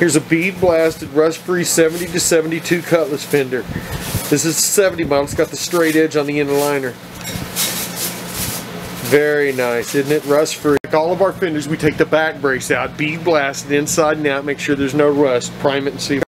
Here's a bead blasted rust-free 70 to 72 cutlass fender. This is 70 model. It's got the straight edge on the inner liner. Very nice, isn't it? Rust-free. Like all of our fenders, we take the back brace out, bead blasted inside and out, make sure there's no rust, prime it and seal.